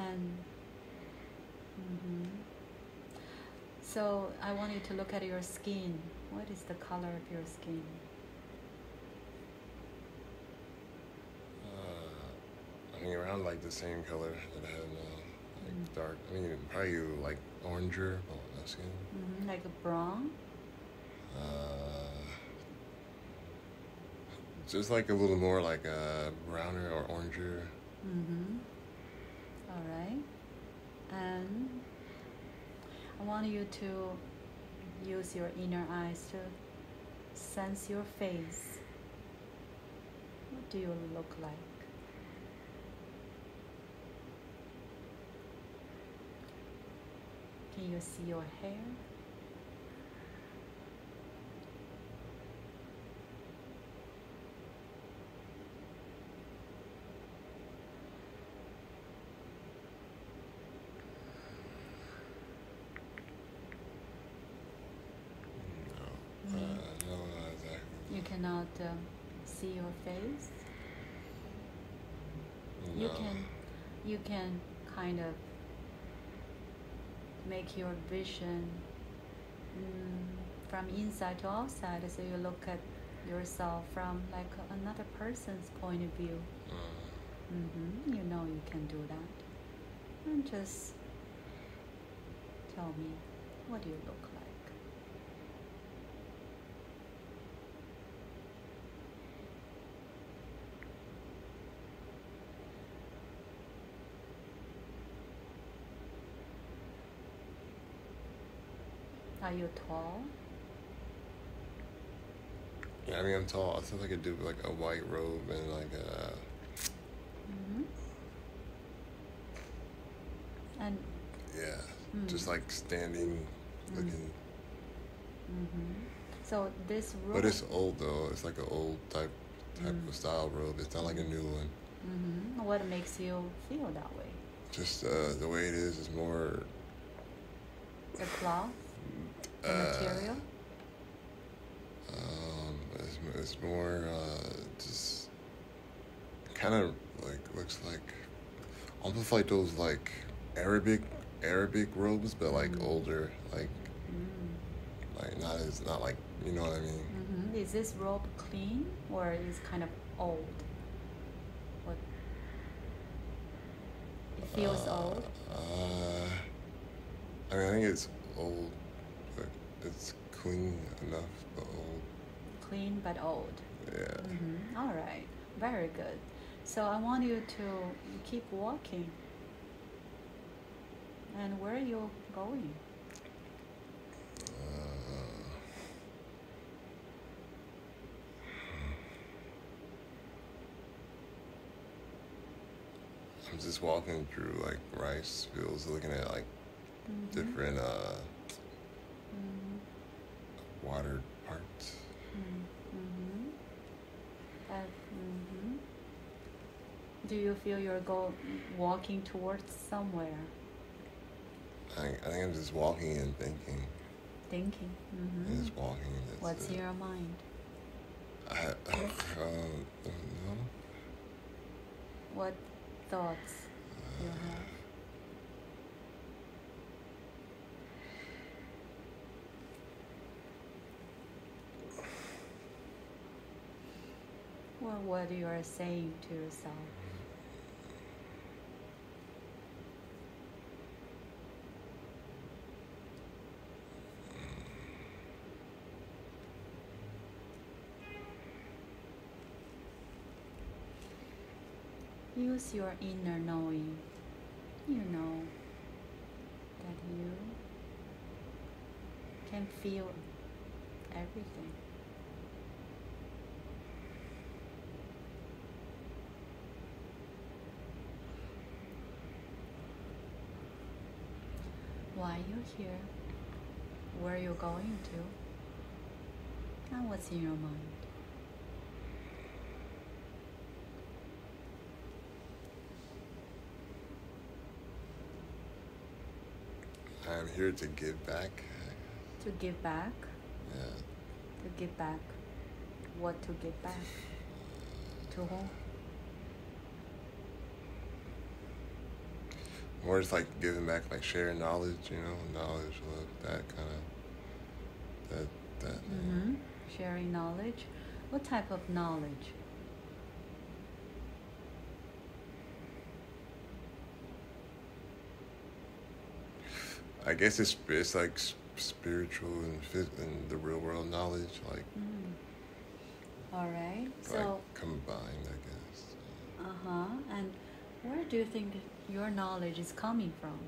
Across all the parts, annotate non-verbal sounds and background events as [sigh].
And mhm. so I want you to look at your skin. What is the color of your skin? Uh, I mean, around like the same color that I have now, like Mm. dark. I mean, probably like oranger, but my skin. hmm Like a brown? Uh, just like a little more like a browner or oranger. Mm-hmm. All right. And I want you to use your inner eyes to sense your face. What do you look like? Can you see your hair? No, uh, no, not exactly. You cannot um, see your face. You can, you can kind of make your vision mm, from inside to outside, so you look at yourself from like another person's point of view. Uh, hmm You know you can do that. And just tell me, what do you look like? Are you tall? yeah, I mean, I'm tall. I think I could do like a white robe and like a. hmm And Yeah, Mm. just like standing, Mm. looking. hmm so this robe. But it's old though. It's like an old type type Mm. of style robe. It's not like a new one. hmm What makes you feel that way? Just uh, the way it is is more. The cloth, the uh, material. Um, it's, it's more uh, just kind of like looks like almost like those like Arabic Arabic robes, but like Mm. older, like Mm. like not as not like you know what I mean. hmm Is this robe clean or is kind of old? What? It feels Uh, old. Uh, I mean, I think it's old, but it's clean enough, but old. Clean but old. Yeah. hmm All right, very good. So I want you to keep walking. And where are you going? Uh, I'm just walking through like rice fields, looking at like Mhm. different uh, Mhm. water parts. Mm-hmm. Uh, hmm Do you feel you're go walking towards somewhere? I, I think I'm just walking and thinking. Thinking. Mm-hmm. Just walking. That's What's it. your mind? I, I um, don't know. What thoughts you have? Or what you are saying to yourself? Use your inner knowing. You know that you can feel everything. Why are you here? Where are you going to? And what's in your mind? I'm here to give back. To give back? Yeah. To give back. What to give back? To whom? More just like giving back, like sharing knowledge, you know, knowledge, love, that kind of that that. Mm-hmm. Sharing knowledge. What type of knowledge? I guess it's it's like spiritual and and the real world knowledge, like Mm. All right. So, combined, I guess. uh huh. And where do you think your knowledge is coming from?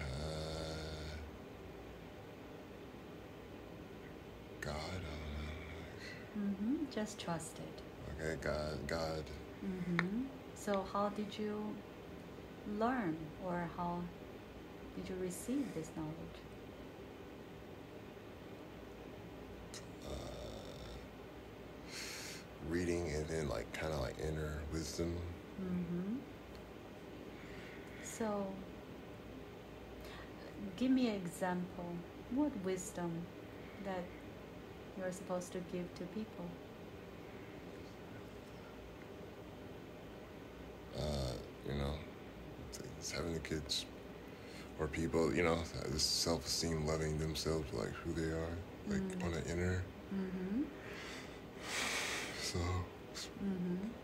Uh, God, I Mm-hmm. Just trust it. Okay, God, God. Mm-hmm. So, how did you learn, or how did you receive this knowledge? Uh, reading and then like kind of like inner wisdom. Mm-hmm. So, give me an example. What wisdom that you're supposed to give to people? Uh, you know, it's having the kids or people, you know, just self esteem, loving themselves like who they are, like Mm. on the inner. Mm-hmm. [sighs] So, Mm-hmm.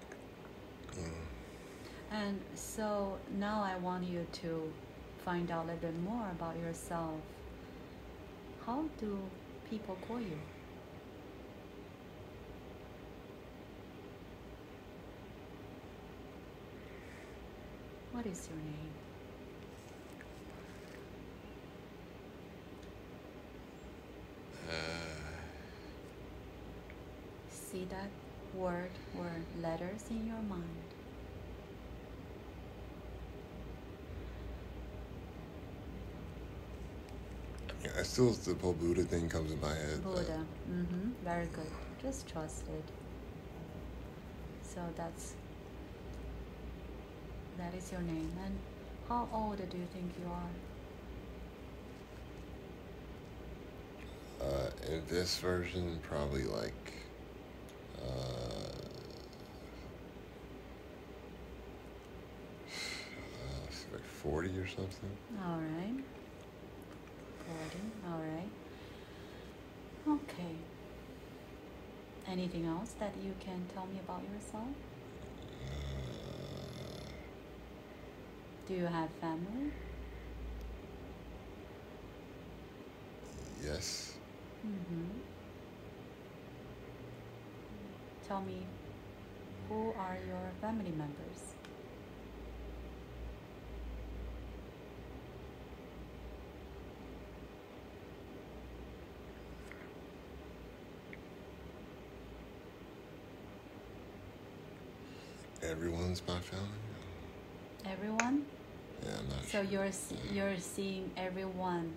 And so now I want you to find out a little bit more about yourself. How do people call you? What is your name? uh, See that word or letters in your mind. yeah, I still the whole Buddha thing comes in my head. Buddha. Mm-hmm. Very good. Just trust it. So that's that is your name. And how old do you think you are? Uh, in this version, probably like uh, [sighs] uh, like forty or something. All right. Forty. All right. Okay. Anything else that you can tell me about yourself? Do you have family? yes. Mm-hmm. Tell me, who are your family members? Everyone's my family. Everyone? Yeah, I'm not So sure. you're se- you're seeing everyone.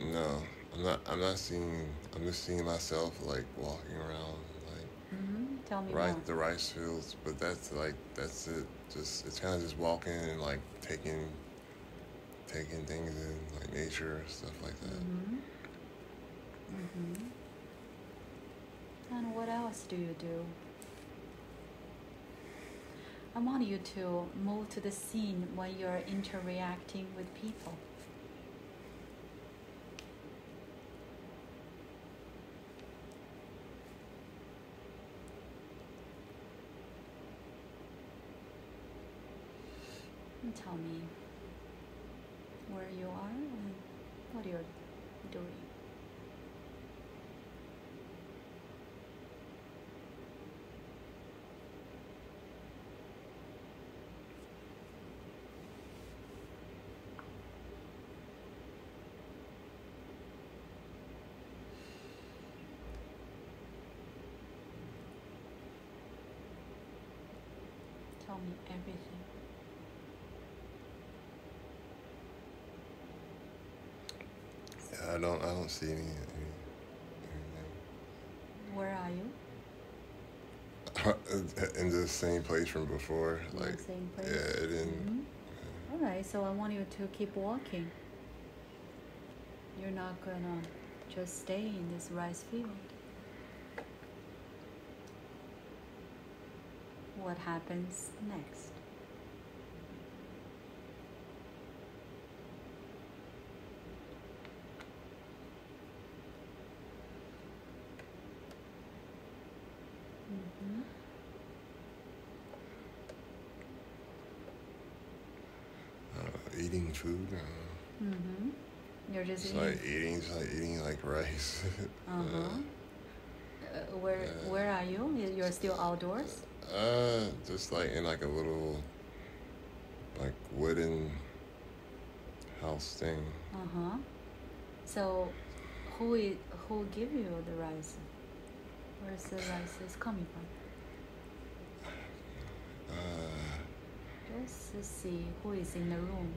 No, I'm not. I'm not seeing. I'm just seeing myself like walking around like Mm-hmm. Tell me right more. the rice fields, but that's like that's it. Just it's kind of just walking and like taking taking things in like nature stuff like that. Mm-hmm. Mm-hmm. And what else do you do? I want you to move to the scene when you're interacting with people. And tell me where you are and what you're doing. Tell me everything. Yeah, I don't. I don't see any. any Where are you? [laughs] In the same place from before, In like same place? yeah, it didn't. Mhm. All right, so I want you to keep walking. You're not gonna just stay in this rice field. what happens next. Mm-hmm. Eating food. Uh, mm hmm You're just eating. like eating, it's like eating like rice. [laughs] Uh-huh. uh huh. Uh, where Where are you? You're still outdoors. Uh, just like in like a little, like wooden house thing. Uh huh. So, who is who give you the rice? Where's the rice is coming from? [sighs] Uh, Just to see who is in the room.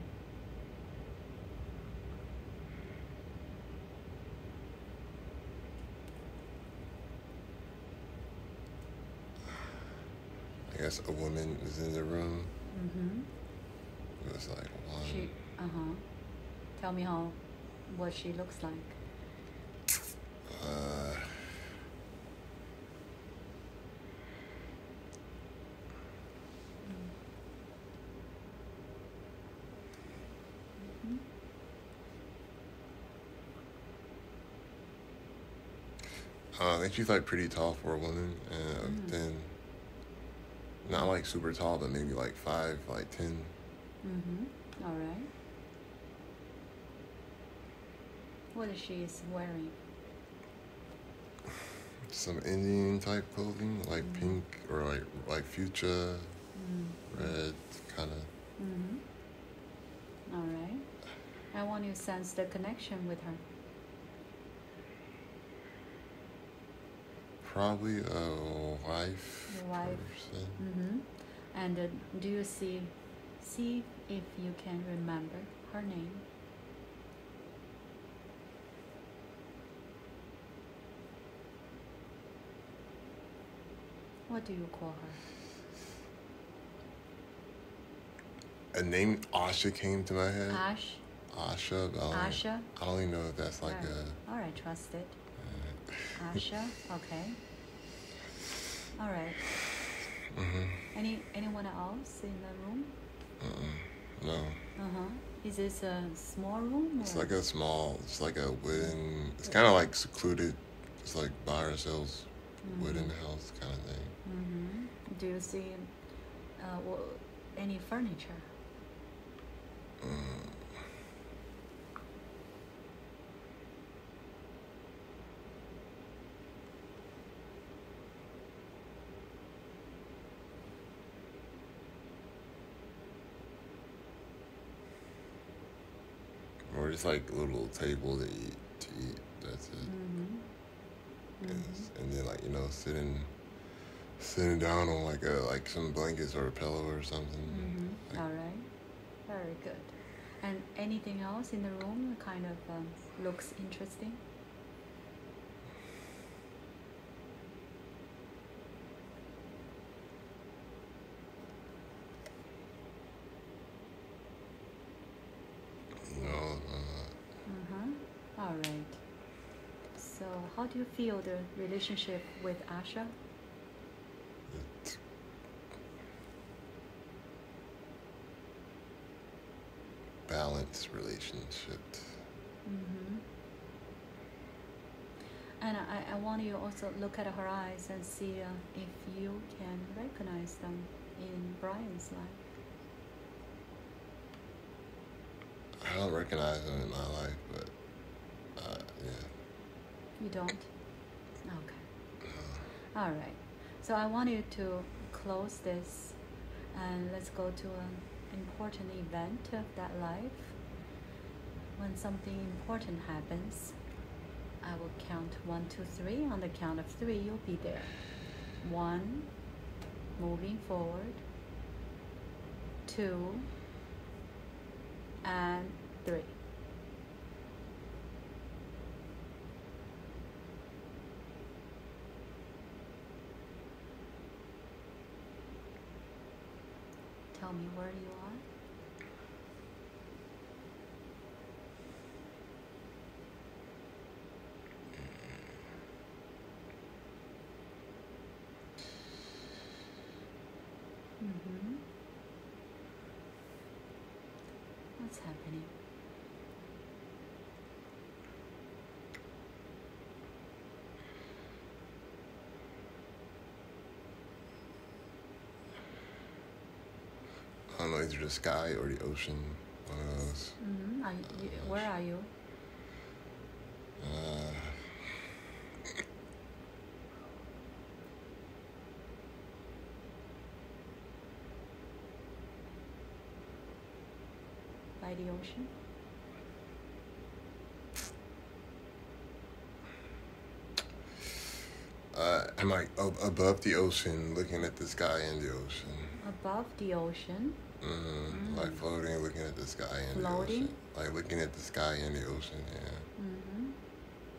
I guess a woman is in the room. Mm-hmm. It was like one. She. Uh huh. Tell me how, what she looks like. Uh, uh, I think she's like pretty tall for a woman, and Mm. then not like super tall, but maybe like five, like ten. Mm-hmm. All right. What is she is wearing? Some Indian type clothing, like Mhm. pink or like like fuchsia, Mm. red, kind of. Mm-hmm. All right. I want you to sense the connection with her. Probably a wife. Wife. Mm-hmm. And uh, do you see, see if you can remember her name? What do you call her? A name Asha came to my head. Ash? Asha. I Asha? I don't even know if that's like a. All right, trust it. [laughs] Asha, okay. All right. hmm Any anyone else in the room? Uh-uh. No. Uh huh. Is this a small room? It's like a small. It's like a wooden. It's kind of like secluded. It's like by ourselves, wooden Mhm. house kind of thing. Mm-hmm. Do you see uh, any furniture? Mm. Or just like a little table to eat. To eat. That's it. Mm-hmm. And, and then like you know sitting, sitting down on like a like some blankets or a pillow or something. Mm-hmm. Like, All right. Very good. And anything else in the room kind of um, looks interesting? You know, uh, Uh-huh. All right. So, how do you feel the relationship with Asha? balanced relationship. Mm-hmm. And I, I want you also look at her eyes and see uh, if you can recognize them in Brian's life. I don't recognize them in my life, but uh, yeah. You don't? Okay. All right. So I want you to close this and let's go to an important event of that life. When something important happens, I will count one, two, three. On the count of three, you'll be there. One, moving forward. Two, and three. Tell me where you are. Mm-hmm. What's happening? Either the sky or the ocean one of those. Mm-hmm. Are you, where are you? Uh, By the ocean? uh, I'm like ab- above the ocean, looking at the sky and the ocean. Above the ocean? Hmm Like Mm. floating, looking at the sky and the ocean. Like looking at the sky and the ocean. Yeah. Mm-hmm.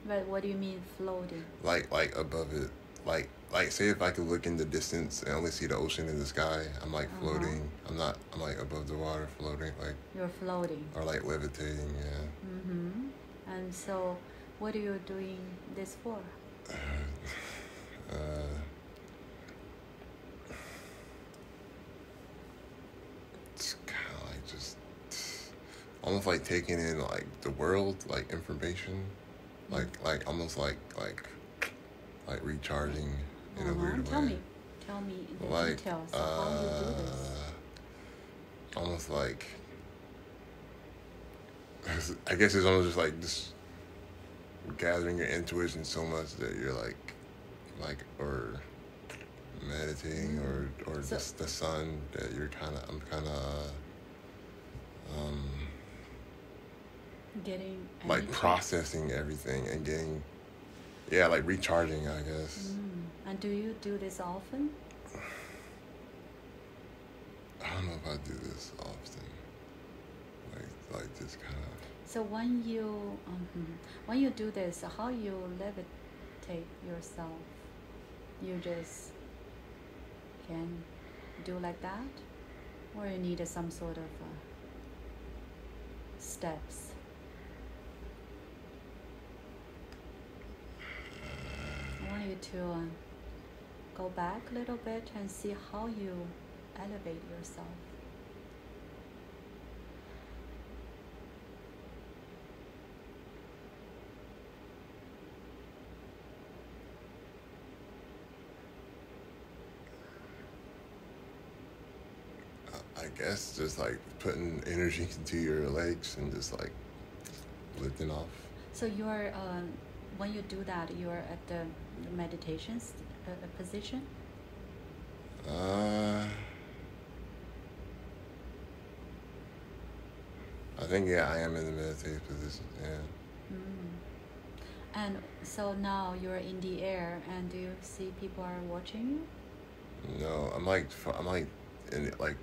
But what do you mean floating? Like like above it. Like like say if I could look in the distance and only see the ocean and the sky, I'm like Uh-huh. floating. I'm not. I'm like above the water, floating, like You're floating. or like levitating. Yeah. Mm-hmm. And so, what are you doing this for? [laughs] Uh, kind of like just almost like taking in like the world, like information, like like almost like like like recharging in a Uh-huh. weird Tell way. me, tell me the like details of how you do this. uh, almost like [laughs] I guess it's almost just like just gathering your intuition so much that you're like like or meditating or or So- just the sun that you're kind of I'm kind of um Getting like energy. processing everything and getting yeah like recharging I guess Mm. And do you do this often? I don't know if I do this often like like this kind of So when you um, when you do this, how you levitate yourself? You just can do like that, or you need some sort of uh, steps. I want you to uh, go back a little bit and see how you elevate yourself. I guess just like putting energy into your legs and just like lifting off. So you're um, when you do that, you're at the meditation uh, uh, position. Uh, I think yeah, I am in the meditative position. Yeah. Mm. And so now you're in the air, and do you see people are watching you? No, I'm like f- I'm like in it, like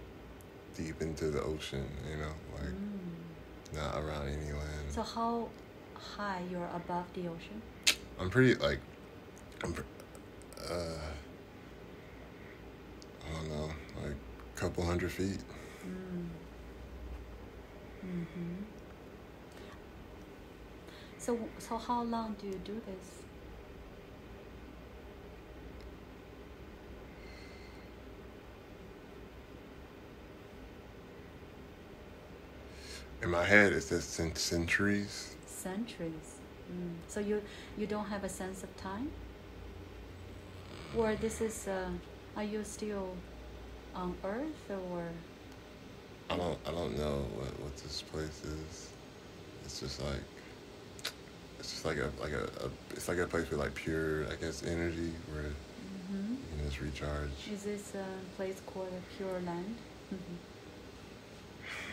deep into the ocean. You know, like Mm. not around any land. So how high you're above the ocean? I'm pretty like I'm. Uh, I don't know, like a couple hundred feet. Mm. Mm-hmm. So so how long do you do this? In my head, it says cent- centuries. Centuries. Mm. So you you don't have a sense of time, or this is uh, are you still on Earth or? I don't I don't know what, what this place is. It's just like it's just like a like a, a it's like a place with like pure I guess energy where Mm-hmm. you can just recharge. Is this a place called Pure Land? Mhm.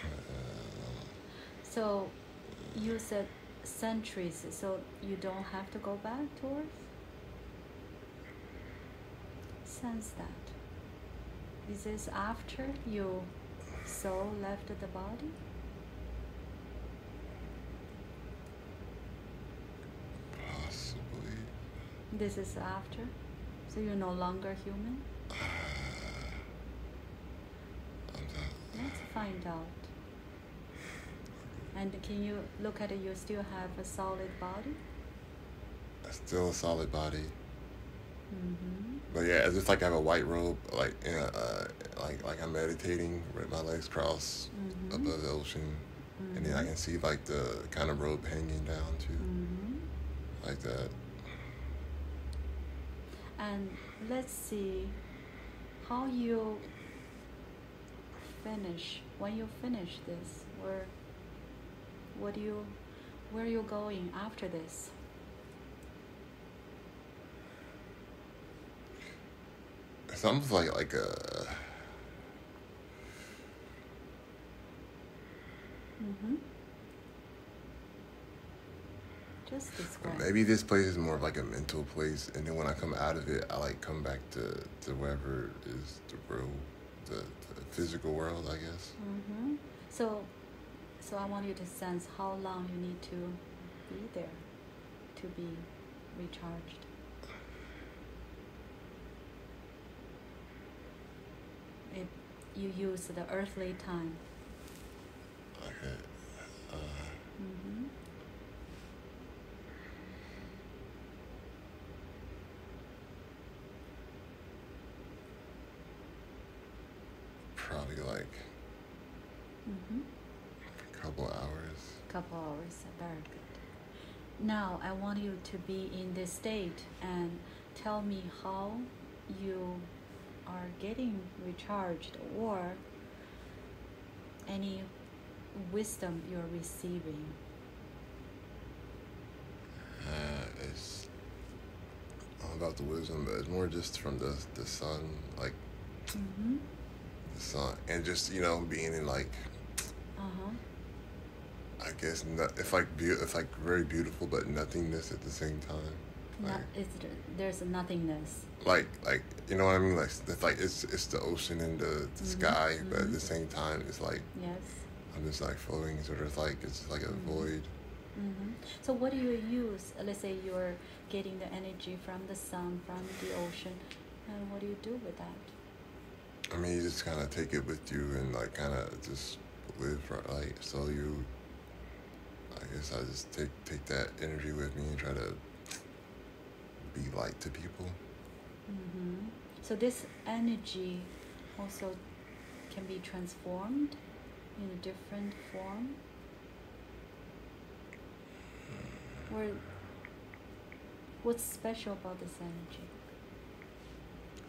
Uh, So you said centuries, so you don't have to go back to Earth? Sense that. Is this after you soul left the body? possibly. This is after? So you're no longer human? Not, [sighs] Let's find out. And can you look at it? You still have a solid body? still a solid body. Mm-hmm. But yeah, it's just like I have a white robe, like in a, uh, like like I'm meditating with my legs crossed Mhm. above the ocean, and then I Mhm. can see like the kind of robe hanging down too, Mm-hmm. like that. And let's see how you finish when you finish this, or What do you, where are you going after this? It's almost like like a Mm-hmm. Just describe. maybe this place is more of like a mental place, and then when I come out of it, I like come back to to wherever is the real, the, the physical world, I guess. Mm-hmm. So, so I want you to sense how long you need to be there to be recharged. If you use the earthly time. Okay. Uh, Mm-hmm. probably like Mm-hmm. A couple hours. Couple hours, very good. Now I want you to be in this state and tell me how you are getting recharged or any wisdom you're receiving. Uh, it's all about the wisdom, but it's more just from the the sun, like Mm-hmm. the sun, and just you know being in like Uh-huh. I guess not, it's like beau- it's like very beautiful, but nothingness at the same time. Like, it's, there's a nothingness. like like you know what I mean? Like it's like it's it's the ocean and the, the Mhm, sky, but at mhm. the same time, it's like Yes. I'm just like floating, sort of like it's like a Mhm. void. Mm-hmm. So what do you use? Let's say you're getting the energy from the sun, from the ocean, and what do you do with that? I mean, you just kind of take it with you and like kind of just live right. Like so you. I guess I just take take that energy with me and try to be light to people. Mm-hmm. So this energy also can be transformed in a different form. Or what's special about this energy?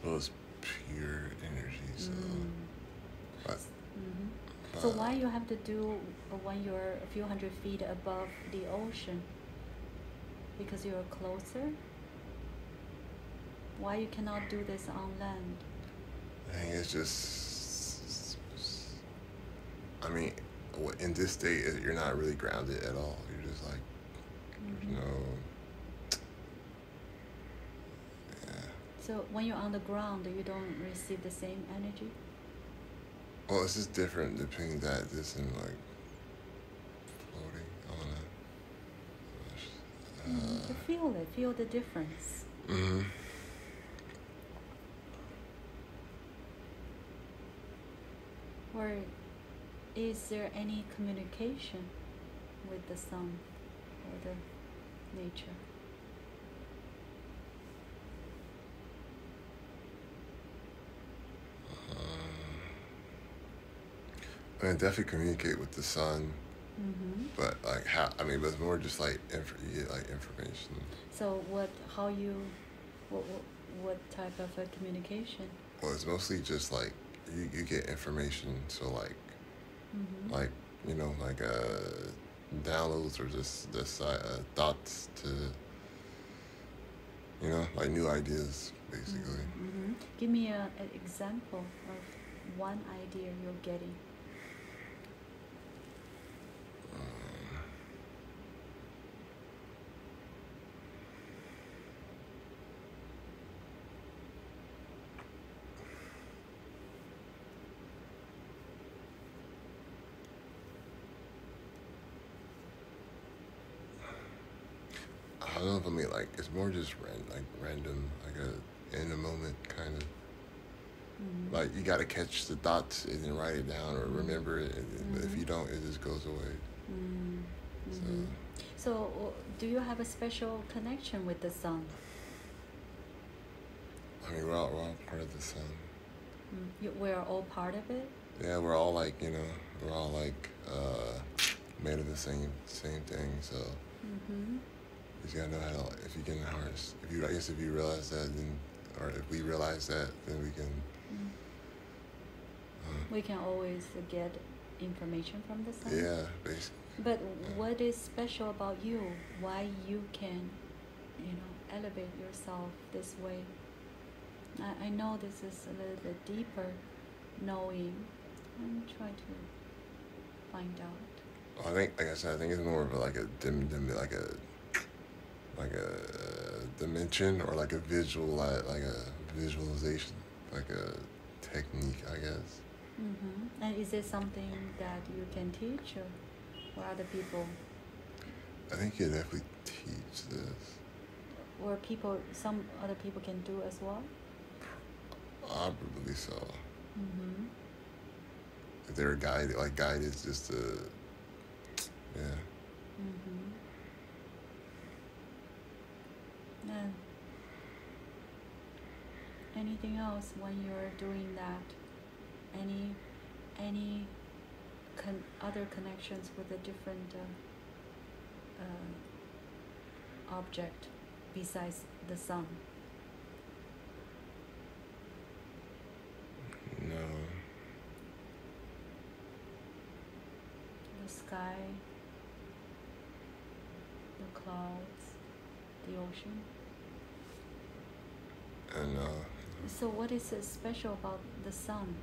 Well, it's pure energy, so. Mm. But, hmm So why you have to do when you're a few hundred feet above the ocean? Because you're closer. Why you cannot do this on land? I think it's just. I mean, in this state, you're not really grounded at all. You're just like, Mhm. you know. Yeah. So when you're on the ground, you don't receive the same energy. Well, it's just different between that, this, and like floating on a. Mm, to feel it, feel the difference. Uh, mm-hmm. Or is there any communication with the sun or the nature? I mean, definitely communicate with the sun, Mm-hmm. but like how? I mean, but it's more just like inf- you get like information. So what? How you? What? What, what type of a communication? Well, it's mostly just like you, you get information. So like Mm-hmm. like you know like uh downloads or just just uh, thoughts to you know like new ideas basically. Mm-hmm. Give me a, an example of one idea you're getting. Um, I don't know if I mean like it's more just ran, like random like a in the moment kind of Mm-hmm. like you got to catch the thoughts and then write it down or remember it and if Mhm. you don't it just goes away Mm-hmm. so So, do you have a special connection with the sun? I mean we're all, we're all part of the sun. You, we're all part of it. yeah we're all like you know we're all like uh made of the same same thing so Mm-hmm. You gotta know how to if you can harness if you I guess if you realize that then or if we realize that then we can Mm. uh, We can always get information from the sun. Yeah, basically. But what is special about you? Why you can, you know, elevate yourself this way? I, I know this is a little bit deeper knowing. I'm trying to find out. I think, like I said, I think it's more of like a dim, dim, like a, like a dimension or like a visual, like, like a visualization, like a technique, I guess. Mm-hmm. And is it something that you can teach or, or other people? I think you definitely teach this. Or people, some other people can do as well? Probably so. Mm-hmm. If they're guided, like guided, just to, yeah. Mm-hmm. Anything else when you're doing that? Any, any con- other connections with a different uh, uh, object besides the sun? No. The sky, the clouds, the ocean. And uh, So, what is special about the sun?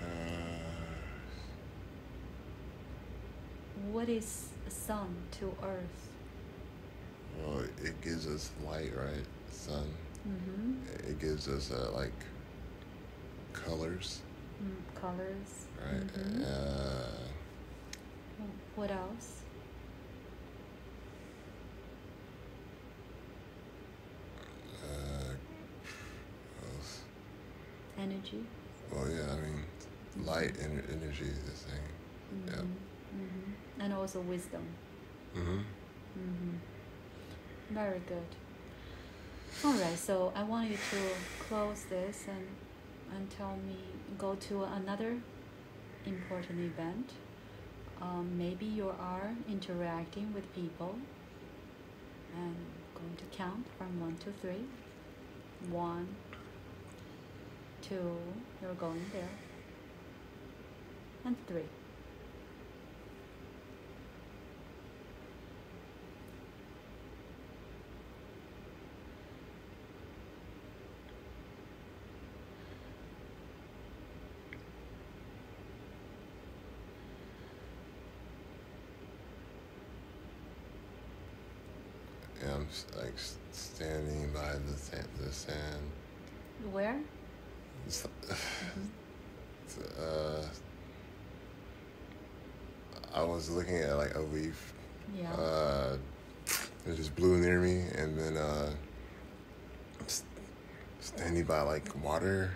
uh, What is sun to Earth? well, it gives us light, right? Sun. Mm-hmm. It gives us uh, like colors, Mm, colors. right? Mhm. Uh, What else? uh, else? Energy. Well, yeah, I mean, light and energy is the same. Mm-hmm. Yep. Mm-hmm. And also wisdom. Mm-hmm. Mm-hmm. Very good. All right, so I want you to close this and and tell me go to another important event. Um, maybe you are interacting with people and going to count from one to three. One, two, you're going there, and three. Yeah, I'm like standing by the sand. The sand. Where? It's, [sighs] Mhm. it's, uh, I was looking at like a leaf. Yeah. Uh, it just blew near me, and then uh, I'm standing by like water,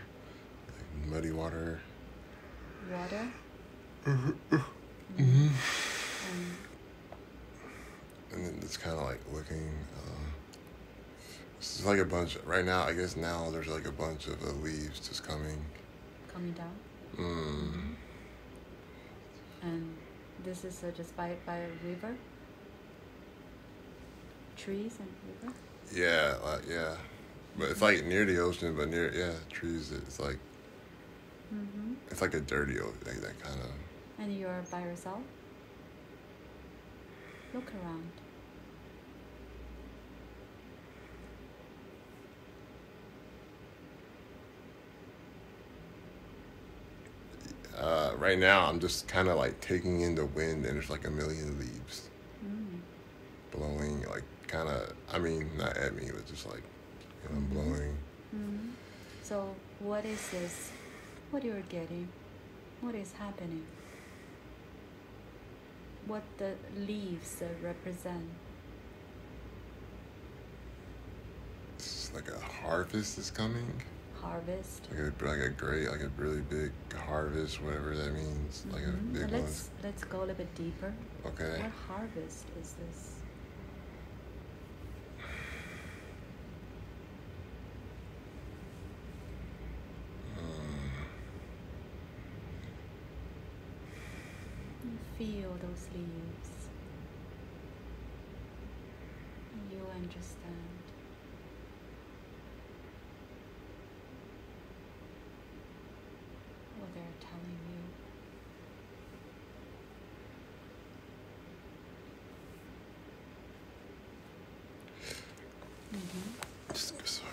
like muddy water. Water. Mm-hmm. And and then it's kind of like looking. Uh, it's like a bunch. Right now, I guess now there's like a bunch of uh, leaves just coming. coming down. Mm. And this is uh, just by by a river. Trees and river. Yeah, like, yeah, but it's like near the ocean, but near yeah trees. It's like Mm-hmm. it's like a dirty ocean, like that kind of. And you're by yourself. Look around. Uh, right now, I'm just kind of like taking in the wind, and there's like a million leaves Mm. blowing, like kind of. I mean, not at me, but just like you know, blowing. Mm. So what is this? What are you're getting? What is happening? What the leaves uh, represent? It's like a harvest is coming. Harvest. Like a like a great, like a really big harvest, whatever that means. Like a Mhm. big one. Let's let's go a little bit deeper. Okay. What harvest is this? You feel those leaves. You understand. Mm-hmm. Just, sorry.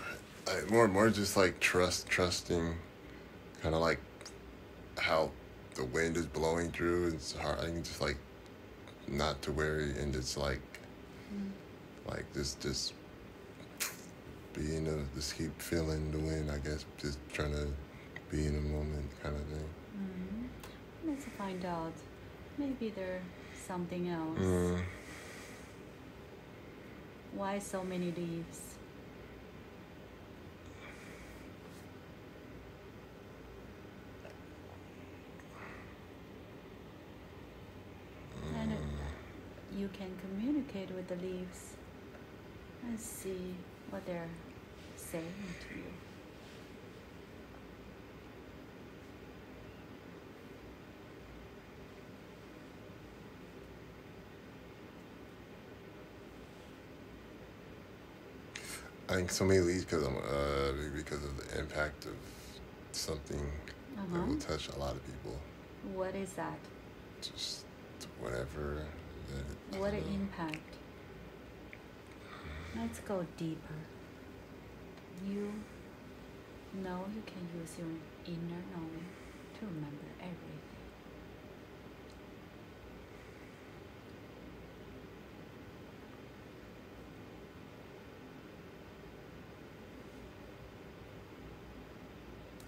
Like, more, more just like trust, trusting, kind of like how the wind is blowing through. It's hard. I can just like not to worry and it's like, Mm. like just, just being in the, just keep feeling the wind. I guess just trying to be in the moment, kind of thing. Mm-hmm. Let's find out. Maybe there's something else. Mm. Why so many leaves? And you can communicate with the leaves and see what they're saying to you. I think so many leads because I'm uh because of the impact of something that Uh-huh. will touch a lot of people. What is that? Just whatever. That What an impact. Let's go deeper. You know you can use your inner knowing to remember everything.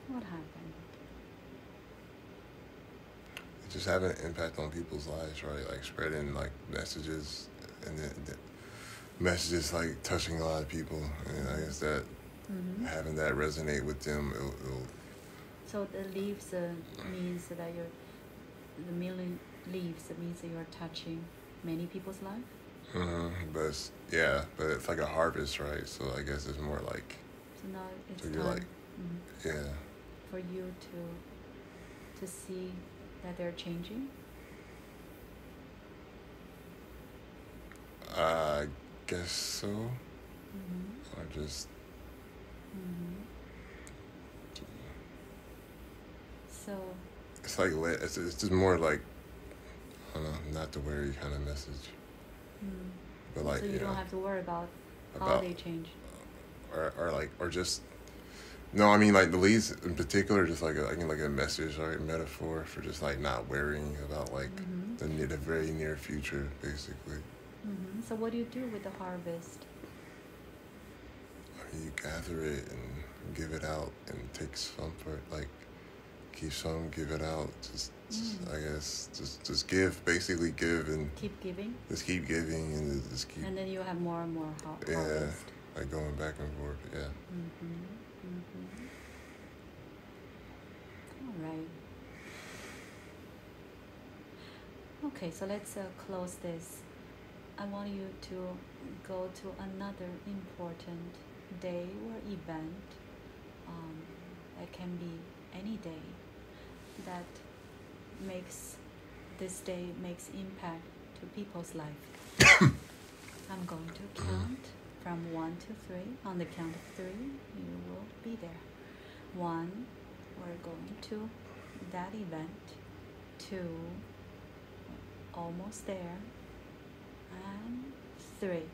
What happened? It's just having an impact on people's lives, right? Like spreading like messages and then the messages like touching a lot of people, and I guess that Mm-hmm. having that resonate with them, it'll, it'll So the leaves uh, means that you're the million leaves it means that you're touching many people's life. mhm, but it's, yeah, but it's like a harvest, right? So I guess it's more like So now it's So time like- mhm, yeah, for you to to see that they're changing. I guess so, Mm-hmm. or just Mm-hmm. So it's like lit. It's, it's just more like I don't know, not to worry kind of message, mm. but like so you you don't know, have to worry about how about they change. or or like or just no, I mean like the leads in particular, just like a, I mean like a message or a metaphor for just like not worrying about like Mm-hmm. the near, the very near future, basically. Mm-hmm. So what do you do with the harvest? I mean, you gather it and give it out and take some for like keep some, give it out. Just, just Mm. I guess just just give, basically give and Keep giving, just keep giving and just keep and then you have more and more har- Yeah. like going back and forth. Yeah. Mm-hmm. All right. Okay, so let's uh, close this. I want you to go to another important day or event. Um, that can be any day that makes this day makes impact to people's life. [coughs] I'm going to count from one to three. On the count of three, you will be there. One, we're going to that event. Two, almost there. And three,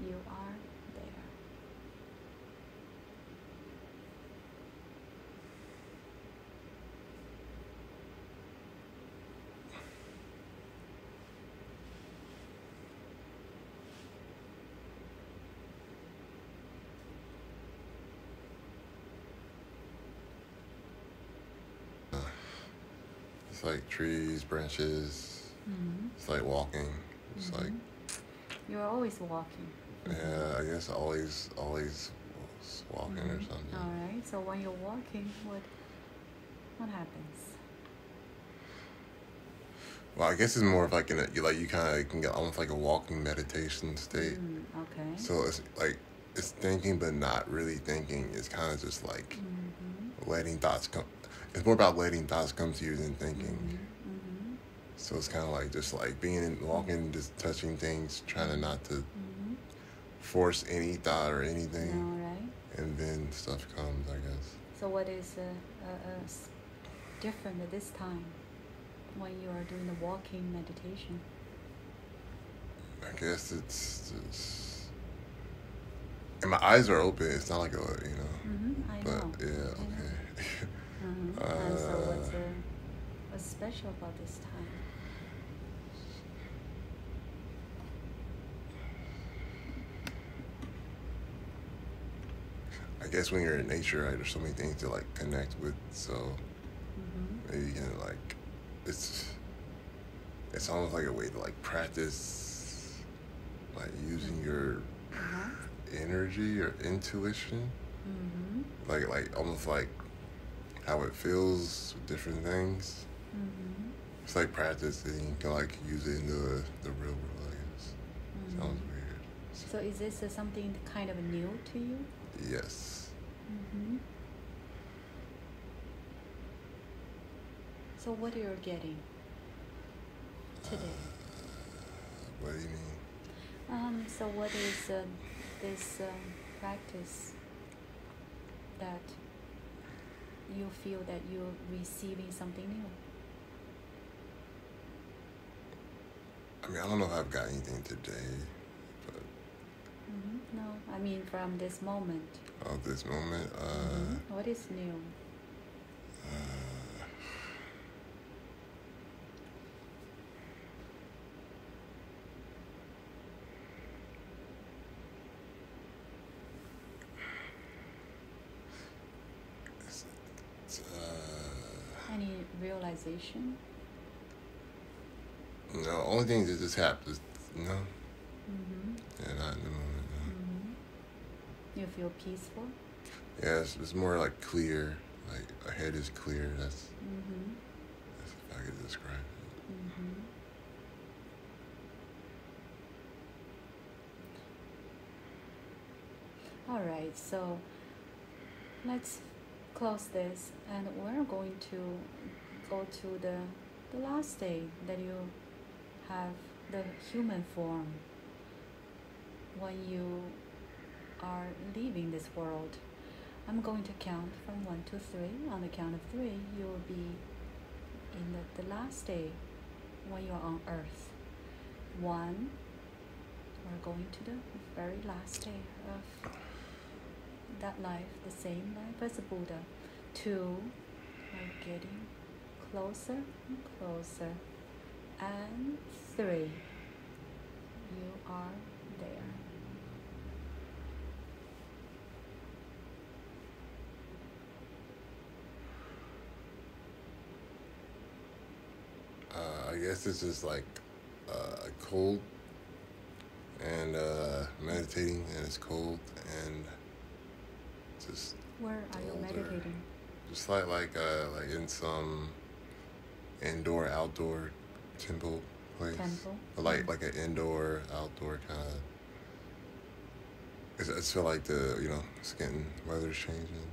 you are there. It's like trees, branches. Mm-hmm. It's like walking. It's like You're always walking. yeah, I guess always always walking or Mhm. something. All right. So when you're walking, what what happens? Well, I guess it's more of like in a, you like you kind of can get almost like a walking meditation state. Mm, okay. So it's like it's thinking but not really thinking. It's kind of just like mm-hmm. letting thoughts come. It's more about letting thoughts come to you than thinking. Mm-hmm. So it's kind of like just like being in, walking, just touching things, trying to not to Mm-hmm. force any thought or anything, All right. and then stuff comes. I guess. So what is uh, uh, uh, different at this time when you are doing the walking meditation? I guess it's, it's And my eyes are open. It's not like a, you know. Mm-hmm, I But know. yeah, I know. okay. And so what's, Uh, uh, what's special about this time? I guess when you're in nature, right, there's so many things to like connect with. So Mm-hmm. maybe you can like, it's it's almost like a way to like practice, like using your Uh-huh. energy or intuition, Mm-hmm. like like almost like how it feels with different things. Mm-hmm. It's like practice, and you can like use it in the the real world. I guess Mm-hmm. weird. So is this uh, something kind of new to you? Yes. Mm-hmm. So what are you're getting today? What do you mean? Um, so what is uh, this um, practice that you feel that you're receiving something new? I mean, I don't know if I've got anything today, but Mm-hmm. No, I mean from this moment. at this moment, uh, Mhm. What is new? uh, it's, it's, uh, Any realization? no, only thing that just happened, is, no, Mm-hmm. yeah, not in the moment, no. Mm-hmm. You feel peaceful? Yeah, it's, it's more like clear, like a head is clear. That's, Mm-hmm. that's if I could describe it. Mm-hmm. All right, so let's close this, and we're going to go to the the last day that you have the human form when you are leaving this world. I'm going to count from one to three. On the count of three, you will be in the, the last day when you're on earth. One, we're going to the very last day of that life, the same life as Buddha. Two, we're getting closer and closer. And three, you are there. Uh, I guess this is like uh, cold and uh, meditating, and it's cold and just Where are you meditating? just like like uh, like in some indoor outdoor temple place. Temple? Like like an indoor outdoor kind of. I just feel like the you know it's getting weather's changing.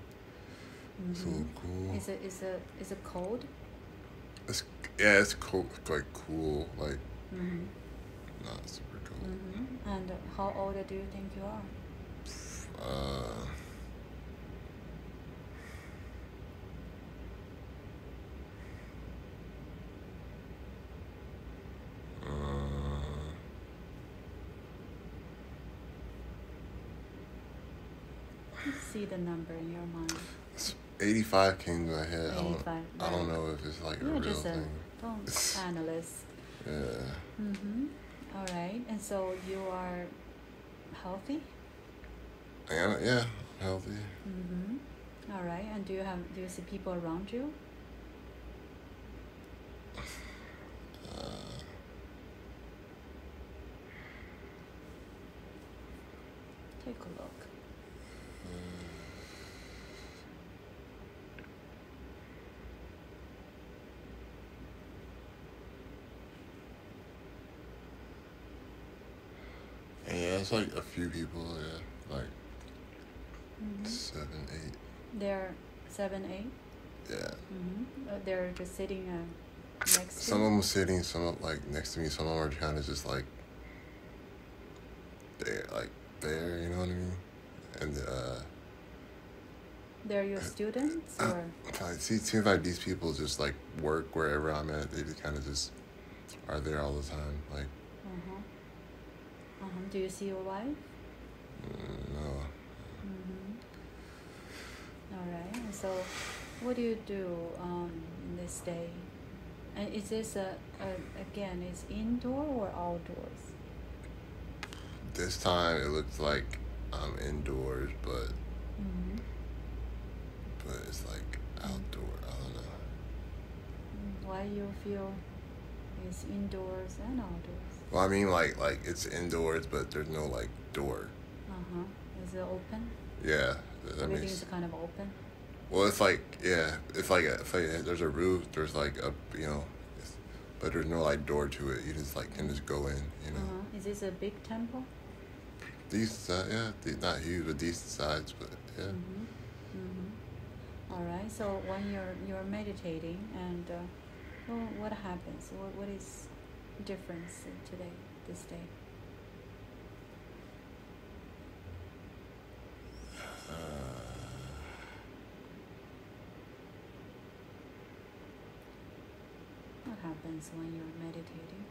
It's a little cool. Is it is it is it cold? It's yeah, it's cool, like cool, like Mm-hmm. not super cold. Mm-hmm. And how old do you think you are? Uh, See the number in your mind. it's 85 came to my head. I don't, 85, I don't know if it's like a You're real just a thing. phone [laughs] analyst. Yeah. Mm-hmm. All right. And so you are healthy. I am, yeah, healthy. Mm-hmm. All right. And do you have do you see people around you? [sighs] Uh, Take a look. and yeah, it's like a few people, yeah, like Mm-hmm. seven, eight. They're seven, eight. Yeah. Mm-hmm. Uh, they're just sitting uh, next to. Some of them were sitting, some of, like next to me, some of them are kind of just like there, like there, you know what I mean? And uh, They're your students, uh, or I see, it seems like these people just like work wherever I'm at. They just kind of just are there all the time. Like, uh-huh. Um, do you see your wife? Mm, no. Mm-hmm. All right. So, what do you do um, this day? And is this a, a again? Is indoor or outdoors? This time it looks like I'm indoors, but mm-hmm. but it's like outdoor. I don't know. Mm-hmm. Why you feel it's indoors and outdoors? Well, I mean, like like it's indoors, but there's no like door. Uh huh. Is it open? Yeah, that Everything makes. is kind of open. Well, it's like yeah, it's like a, it's like there's a roof. There's like a you know, but there's no like door to it. You just like can just go in. You know, Uh-huh. Is this a big temple? These size. Yeah, de- not huge, but decent size. But yeah. Mm-hmm. Mm-hmm. All right. So when you're you're meditating, and uh, well, what happens? What what is difference today, this day? Uh. What happens when you're meditating?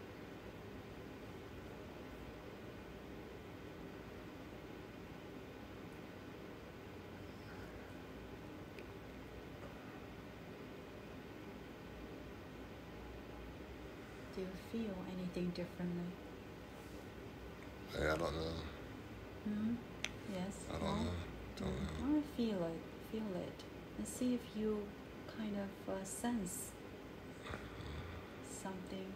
You feel anything differently? I, I don't know. Hmm? Yes. I don't no? know. Don't Mm, know. I feel it. Feel it. And see if you kind of uh, sense something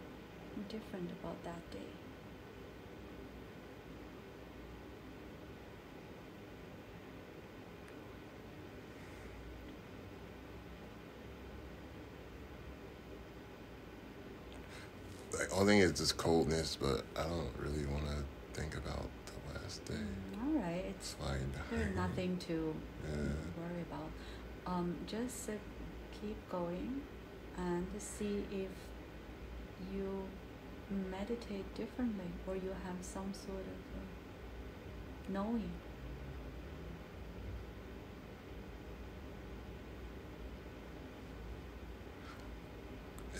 different about that day. Like, only thing is just coldness, but I don't really want to think about the last day. Mm, all right. It's It's fine. there's nothing to Yeah. worry about. Um, just uh, keep going and see if you meditate differently or you have some sort of uh, knowing.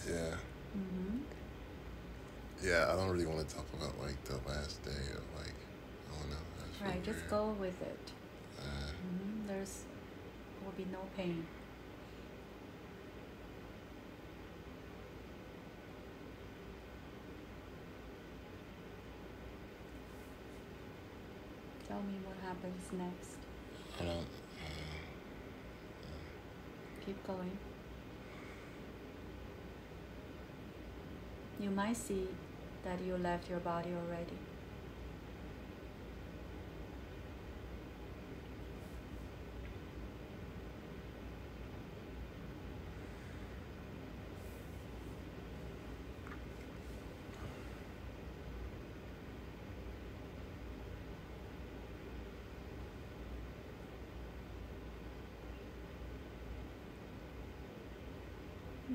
Yeah. Mm-hmm. Yeah, I don't really want to talk about like the last day of like I don't know. Right, really just go with it. Uh, hmm There's will be no pain. Tell me what happens next. I don't. Keep going. You might see that you left your body already.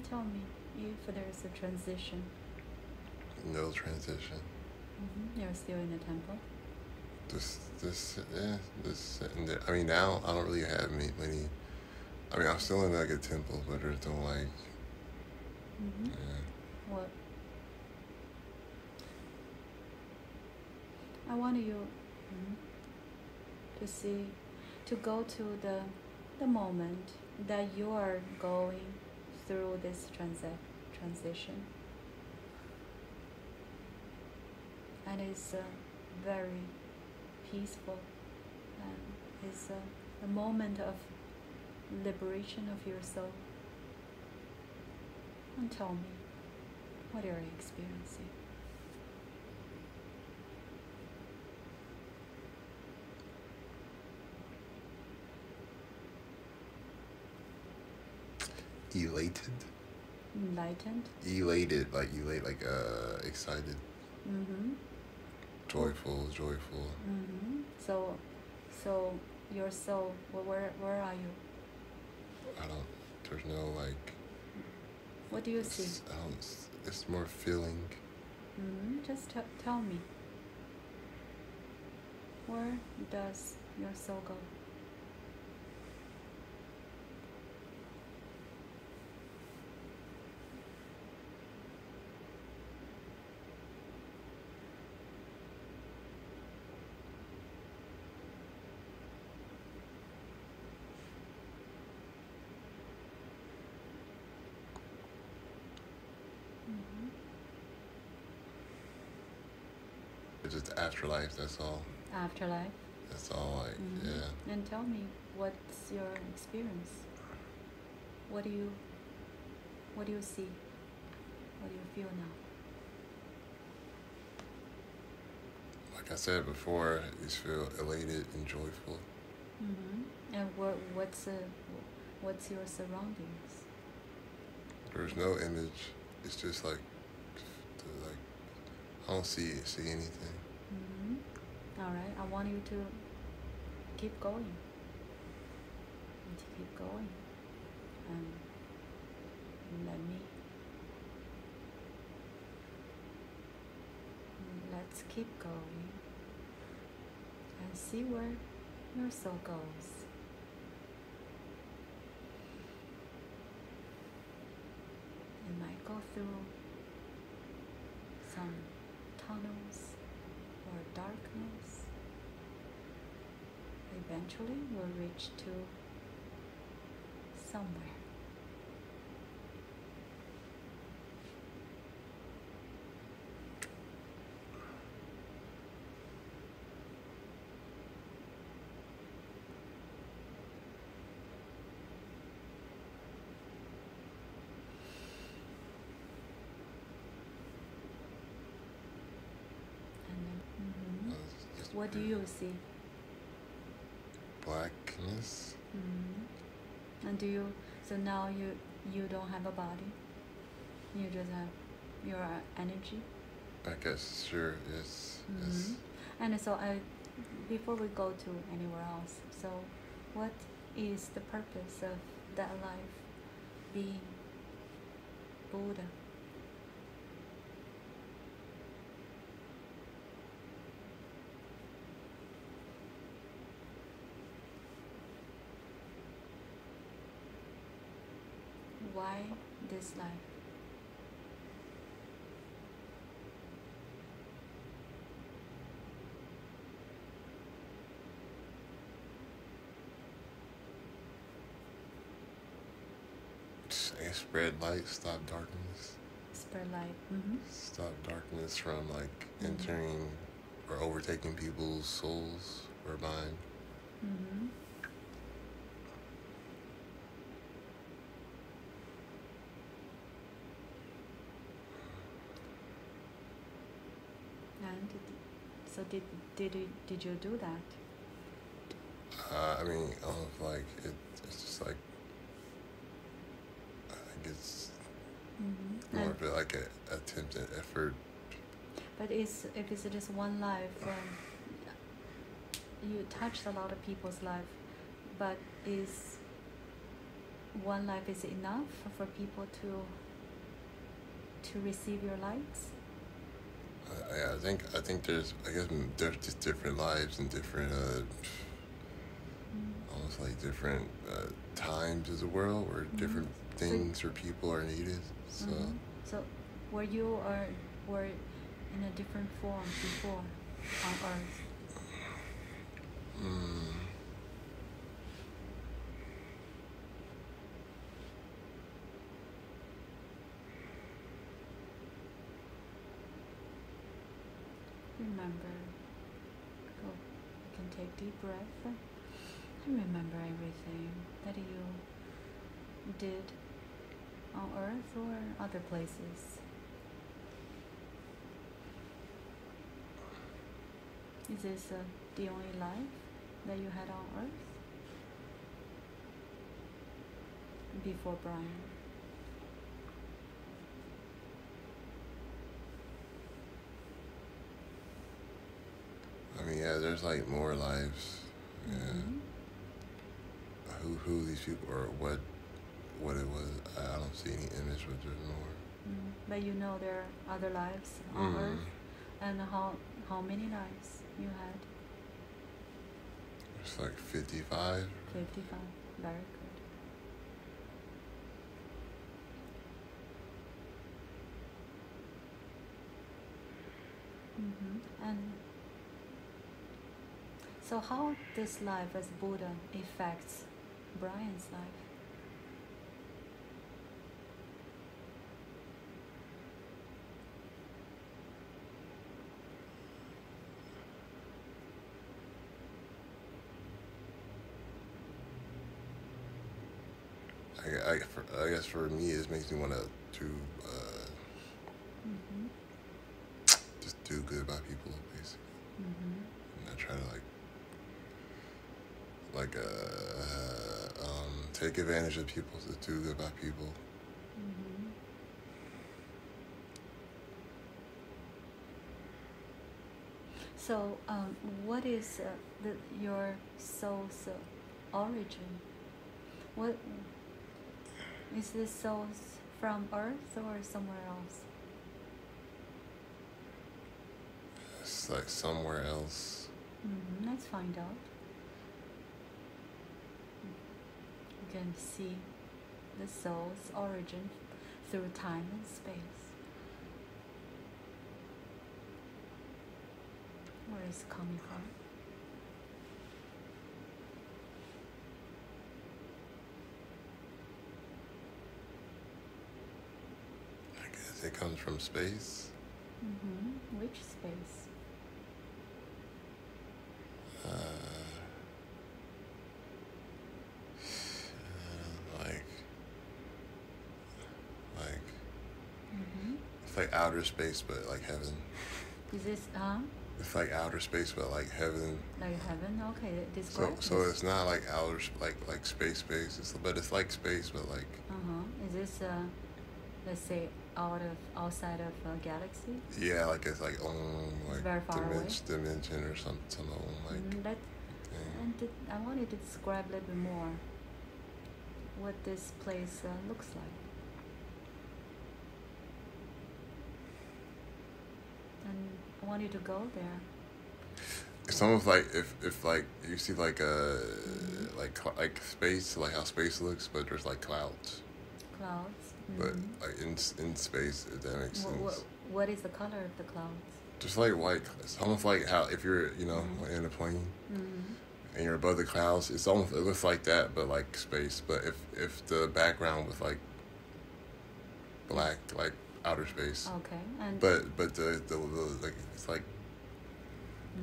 Tell me if there's a transition. Transition. hmm You're still in the temple. Just, just, yeah, there. I mean, now I don't really have many. many I mean, I'm still in like a temple, but there's no like. hmm Yeah. What? I want you mhm, to see, to go to the, the moment that you are going through this transi- transition. And it's uh, very peaceful and it's a, a moment of liberation of your soul. And tell me, what are you experiencing? Elated. Enlightened? Elated, like elate, like uh, excited, Mm-hmm. Joyful, joyful. Mm-hmm. So, so your soul, wh- where where are you? I don't. There's no like. What do you see? It's, I don't. It's more feeling. Mm-hmm. Just t- tell me. Where does your soul go? but just the afterlife. That's all. Afterlife. That's all. Like Mhm. yeah. And tell me, what's your experience? What do you, what do you see? What do you feel now? Like I said before, I just feel elated and joyful. Mm-hmm. And what, what's, uh, what's your surroundings? There's no image. It's just like, like I don't see see anything. All right. I want you to keep going. And to keep going. And let me. Let's keep going and see where your soul goes. It might go through some tunnels or darkness. Eventually, we'll reach to somewhere. And then, mm-hmm. it's just what do you see? Blackness. Mm-hmm. And do you? So now you you don't have a body. You just have your energy. I guess sure. Yes. Yes. Mhm. And so I, before we go to anywhere else, so what is the purpose of that life being Buddha? Why this life? Say spread light, stop darkness. Spread light. Mm-hmm. Stop darkness from like Mhm. entering or overtaking people's souls or mind. Mm-hmm. And did, so did did you, did you do that? Uh, I mean, I if like it, it's just like I think it's Mm-hmm. more of a, like a attempted effort. but it's if it's just one life, um, you touched a lot of people's life, but is one life is enough for people to to receive your lights? I, I- think I think there's I guess there's just different lives and different uh, almost like different uh, times as a world where Mhm. different So- things or people are needed. So Mhm. So, were you or were in a different form before on Earth? mm, Remember. Oh, take deep breath and remember everything that you did on Earth or other places. Is this uh, the only life that you had on Earth? Before Brian. I mean, yeah, there's like more lives. Yeah. Mhm. Who who these people or what what it was? I don't see any image, but there's more. Mm, But you know there are other lives on Mm. Earth, and how how many lives you had? It's like 55. Fifty-five. Very good. Mm-hmm. And so how this life as Buddha affects Brian's life? I, I, for, I guess for me, it makes me want to do uh, mm-hmm. just do good by people, basically. Mm-hmm. And I try to like like uh, um, take advantage of people to do good by people. Mm-hmm. So, um, what is uh, the, your soul's uh, origin? What is this soul from Earth or somewhere else? It's like somewhere else. Mm-hmm. Let's find out. You can see the soul's origin through time and space. Where is it coming from? I guess it comes from space. Mm-hmm. Which space? Uh, uh, like, like Mm-hmm. it's like outer space, but like heaven. Is this huh? It's like outer space, but like heaven. Like heaven? Okay, So, describe. so it's not like outer, like like space, space. It's but it's like space, but like Uh huh. Is this uh, let's say out of outside of a galaxy? yeah, like it's like own like very far away. dimension, dimension or something some like Mm, that. And th- I wanted to describe a little bit more what this place uh, looks like. And I want you to go there. It's almost like if if like you see like a Mhm. like like space, like how space looks, but there's like clouds. Clouds. But mhm. like in in space, if that makes sense. wha- what is the color of the clouds? Just like white, it's almost like how if you're you know Mhm. in a plane Mm-hmm. and you're above the clouds, it's almost it looks like that, but like space. But if if the background was like black, like outer space. Okay. And But but the the, the like it's like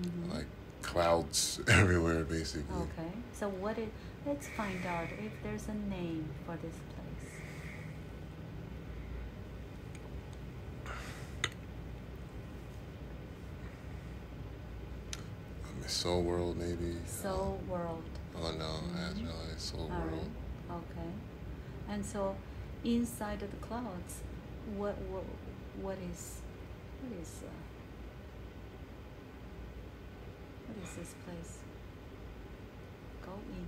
mhm. like clouds [laughs] everywhere basically. Okay. So what it? Let's find out if there's a name for this place. I mean, Soul World maybe. Soul World. Oh no, Mhm. I realized Soul All World. right. Okay. And so, inside of the clouds, what what what is what is uh, what is this place? Go in.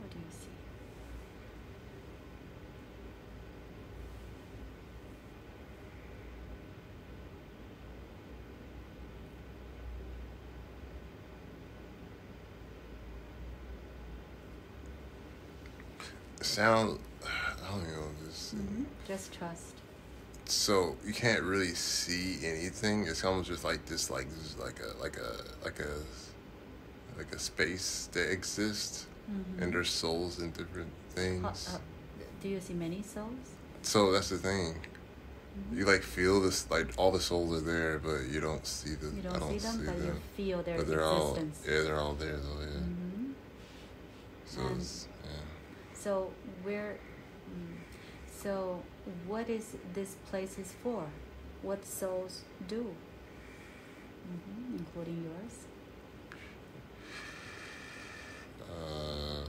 What do you see? Sound. I don't know this. Mm-hmm. Just trust. So you can't really see anything. It's almost just like this, like this, like a like a like a like a space that exists, Mm-hmm. and there's souls in different things. Uh, uh, do you see many souls? So that's the thing. Mhm. You like feel this, like all the souls are there, but you don't see them. You I don't, don't see them, see but them. you feel their but they're all existence. yeah, they're all there though. Yeah. Mhm. So And-. So where, mm, so what is this place is for? What souls do? hmm including yours. Uh,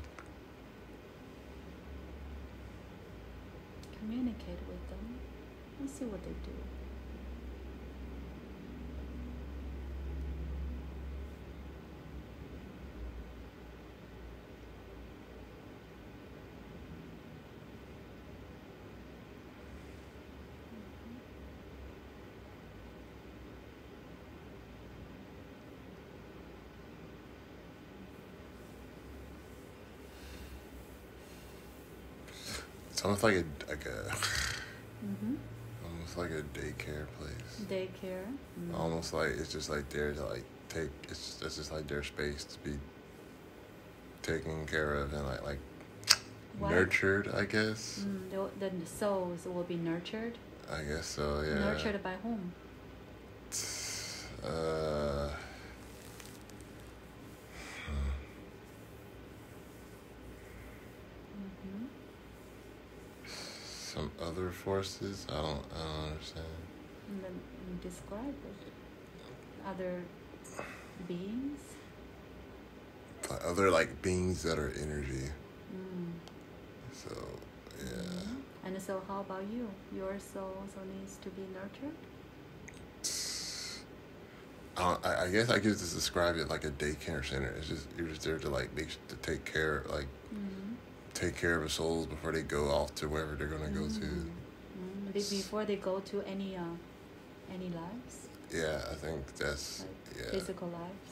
Communicate with them and see what they do. It's almost like a like a Mm-hmm. almost like a daycare place. Daycare. Mm. Almost like it's just like there to like take it's it's just like their space to be taken care of and like like Why- nurtured, I guess. Mm, the, the souls will be nurtured. I guess so. Yeah. Nurtured by whom? Uh. Some other forces. I don't. I don't understand. And then describe it. Other beings. Other like beings that are energy. Mm. So yeah. Mhm. And so, how about you? Your soul also needs to be nurtured. [sighs] Uh, I, I guess I could just describe it like a daycare center. It's just you're just there to like make to take care like Mm. Take care of the souls before they go off to wherever they're gonna go to. Mm. Mm. Before they go to any uh, any lives, Yeah, I think that's like yeah. physical lives.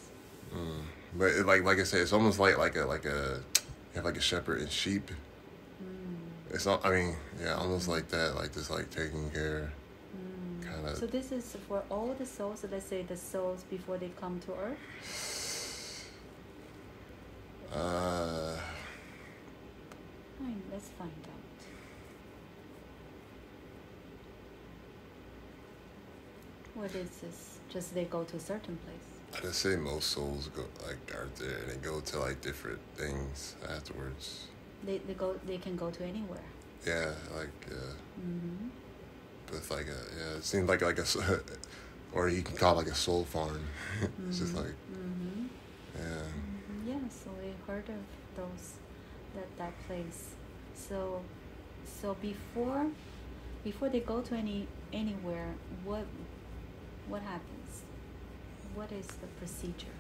Mm. But it, like like I said, it's almost like like a like a you have like a shepherd and sheep. Mm. It's not. I mean, yeah, almost like that. Like just like taking care. Mm. Kinda- So this is for all the souls. So let's say the souls before they come to Earth. Uh, Fine, let's find out. What is this? Just they go to a certain place. I just say most souls go like are there and they go to like different things afterwards. They they go they can go to anywhere. Yeah, like yeah, Mm-hmm. with like a yeah, it seems like like a [laughs] or you can call it like a soul farm. [laughs] it's just like Mm-hmm. yeah. Mhm, Yeah, so we heard of those that that place. So so before before they go to any anywhere, what what happens? What is the procedure?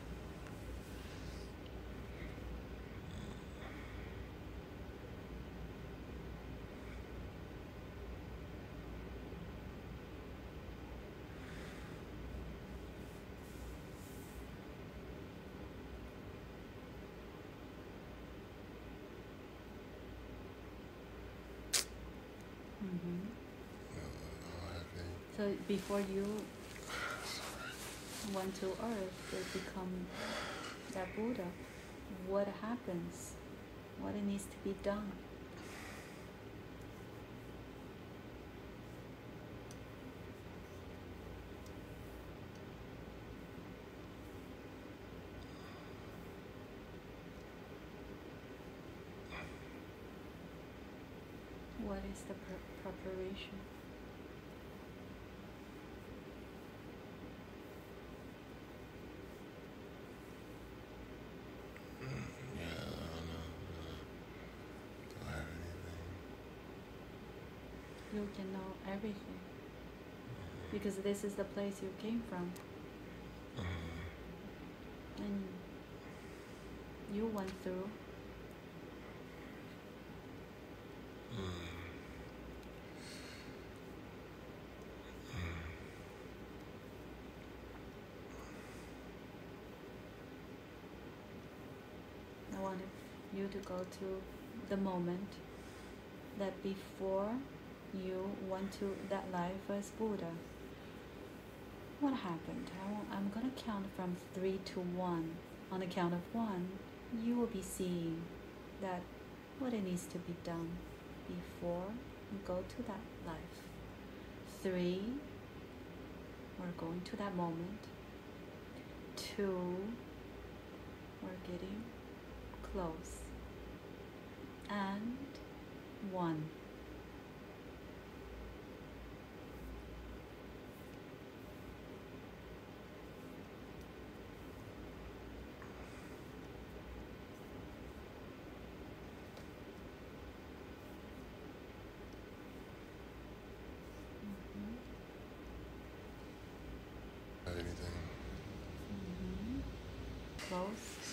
Mm-hmm. I don't have any- So before you went to earth to become that Buddha, what happens? What needs to be done? What is the pre- preparation? Yeah, I don't know. Uh, don't have anything. You can know everything because this is the place you came from and you went through. I wanted you to go to the moment that before you went to that life as Buddha, what happened? I'm gonna count from three to one. On the count of one, you will be seeing that what it needs to be done before you go to that life. Three, we're going to that moment. Two, we're getting close. And one. Mhm. Have anything? Mhm. Close.